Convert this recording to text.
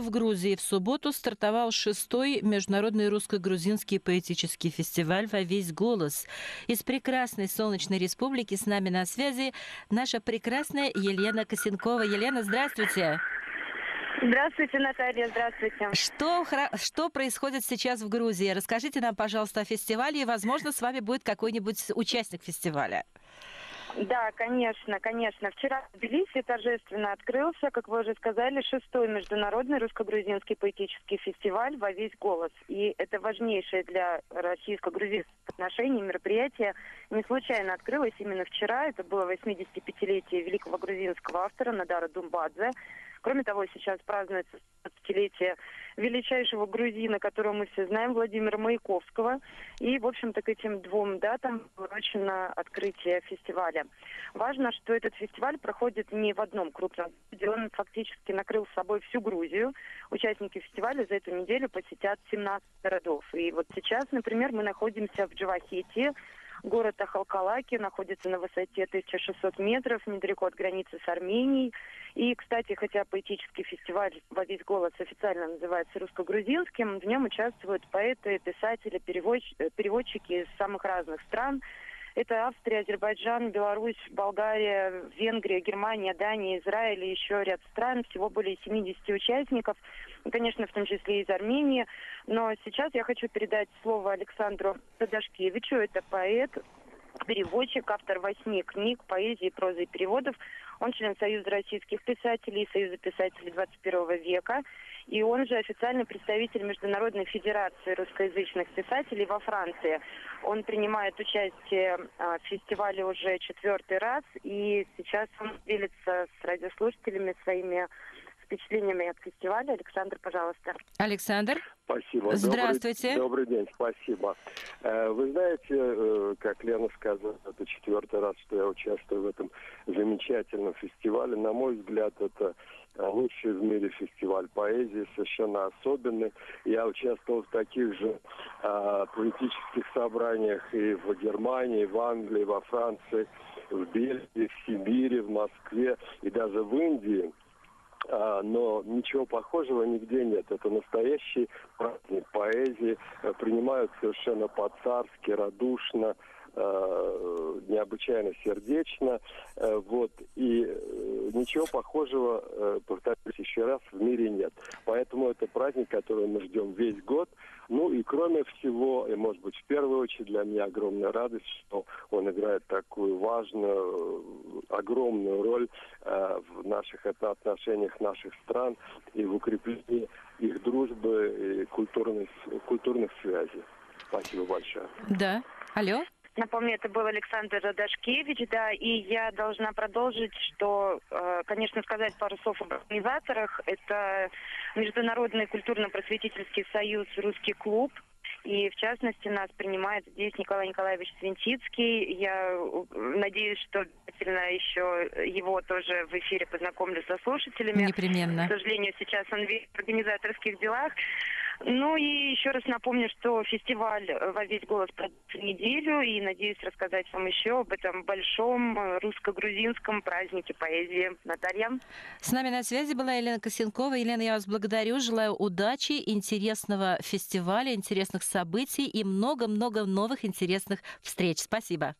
В Грузии в субботу стартовал шестой международный русско-грузинский поэтический фестиваль «Во весь голос». Из прекрасной солнечной республики с нами на связи наша прекрасная Елена Косенкова. Елена, здравствуйте. Здравствуйте, Наталья, здравствуйте. Что, что происходит сейчас в Грузии? Расскажите нам, пожалуйста, о фестивале, и, возможно, с вами будет какой-нибудь участник фестиваля. Да, конечно, конечно. Вчера в Тбилиси торжественно открылся, как вы уже сказали, шестой международный русско-грузинский поэтический фестиваль «Во весь голос». И это важнейшее для российско-грузинских отношений мероприятие не случайно открылось именно вчера. Это было 85-летие великого грузинского автора Надара Думбадзе. Кроме того, сейчас празднуется 20-летие величайшего грузина, которого мы все знаем, Владимира Маяковского. И, в общем-то, к этим двум датам поручено открытие фестиваля. Важно, что этот фестиваль проходит не в одном крупном городе, он фактически накрыл с собой всю Грузию. Участники фестиваля за эту неделю посетят 17 городов. И вот сейчас, например, мы находимся в Джавахете, Город Ахалкалаки находится на высоте 1600 метров, недалеко от границы с Арменией. И, кстати, хотя поэтический фестиваль «Во весь голос» официально называется русско-грузинским, в нем участвуют поэты, писатели. Э, переводчики из самых разных стран. Это Австрия, Азербайджан, Беларусь, Болгария, Венгрия, Германия, Дания, Израиль и еще ряд стран. Всего более 70 участников. Конечно, в том числе из Армении. Но сейчас я хочу передать слово Александру Садашкевичу. Это поэт, переводчик, автор восьми книг, поэзии, прозы и переводов. Он член Союза российских писателей, Союза писателей 21 века. И он же официальный представитель Международной Федерации русскоязычных писателей во Франции. Он принимает участие а, в фестивале уже четвертый раз. И сейчас он делится с радиослушателями своими впечатлениями от фестиваля. Александр, пожалуйста. Александр. Спасибо. Здравствуйте. Добрый, добрый день, спасибо. Э, вы знаете, э, как Лена сказала, это четвертый раз, что я участвую в этом замечательном фестивале. На мой взгляд, это лучший в мире фестиваль поэзии, совершенно особенный. Я участвовал в таких же э, политических собраниях и в Германии, и в Англии, и во Франции, в Бельгии, в Сибири, в Москве и даже в Индии. А, но ничего похожего нигде нет. Это настоящий праздник поэзии. Э, принимают совершенно по-царски, радушно, э, необычайно сердечно. Э, вот. И ничего похожего, повторюсь еще раз, в мире нет. Поэтому это праздник, который мы ждем весь год. Ну и кроме всего, и может быть в первую очередь для меня огромная радость, что он играет такую важную, огромную роль э, в наших отношениях наших стран и в укреплении их дружбы и культурных, культурных связей. Спасибо большое. Да. Алло. Напомню, это был Александр Радашкевич, да, и я должна продолжить, что, э, конечно, сказать пару слов об организаторах. Это Международный культурно-просветительский союз «Русский клуб», и, в частности, нас принимает здесь Николай Николаевич Свинтицкий. Я надеюсь, что обязательно еще его тоже в эфире познакомлю со слушателями. Непременно. К сожалению, сейчас он в организаторских делах. Ну и еще раз напомню, что фестиваль э, «Во весь голос» продлится неделю, и надеюсь рассказать вам еще об этом большом э, русско-грузинском празднике поэзии. Наталья. С нами на связи была Елена Косенкова. Елена, я вас благодарю. Желаю удачи, интересного фестиваля, интересных событий и много-много новых интересных встреч. Спасибо.